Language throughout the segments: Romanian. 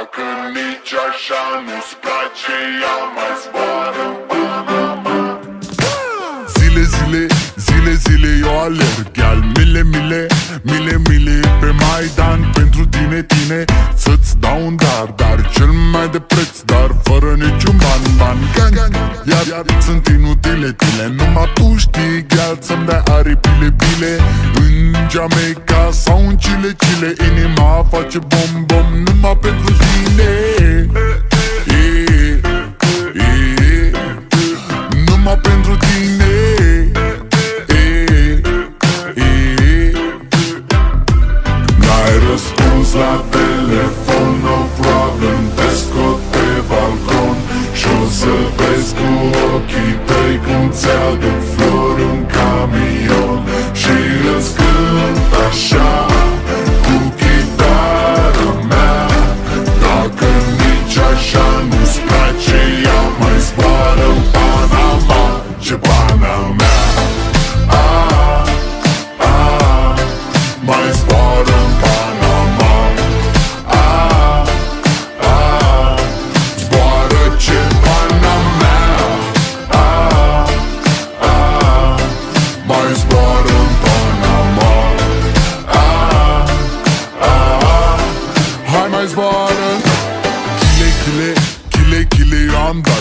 Dacă nici așa nu-ți place Ea mai zboară. În Panama Zile, zile, zile, zile eu alerg. Al mile, mile, mile, mile Pe Maidan pentru tine, tine. Să-ți dau un dar, dar cel mai de preț Dar fără niciun ban, ban, gang, gang Iar, iar sunt inutile, tine. Numai tu știi, gheal, să-mi dai aripile, bile. În Jamaica sau în Chile, Chile Inima face bom, bom Numai pentru tine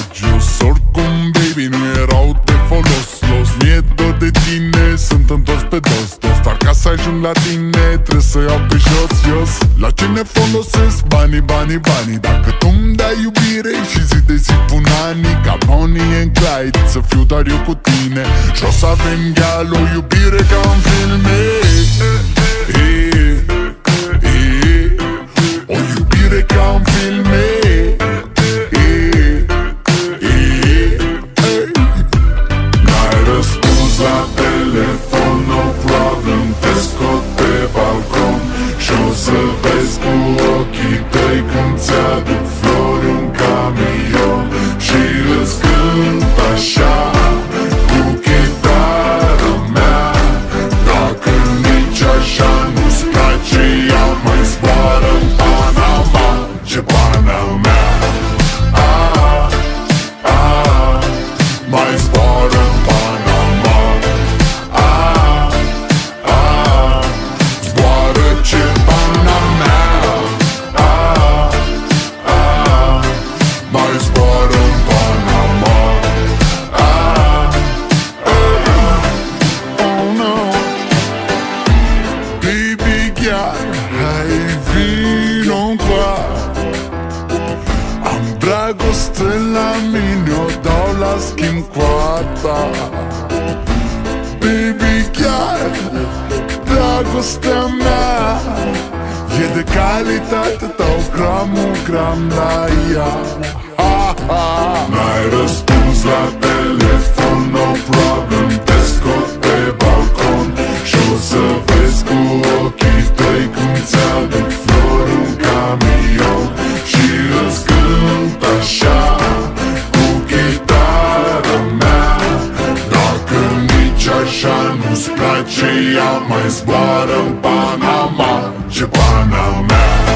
am dat jos Oricum, baby, nu erau de folos Los, mie dor de tine Sunt întors pe dos, dos Dar ca să ajung la tine Trebuie să iau pe jos, jos. La ce ne folosesc? Banii, banii, banii. Dacă tu-mi dai iubire Și zi de zi pun anii Ca Bonnie and Clyde Să fiu doar eu cu tine. Și o să avem gal o iubire ca în filme. E, e, America. La schimb cu a ta Baby girl, dragostea mea E de calitate, dau gramul gram la ea. Ha, ha. N-ai răspuns la telefon, no problem așa nu-ți place Ea mai zboară în Panama Ce pana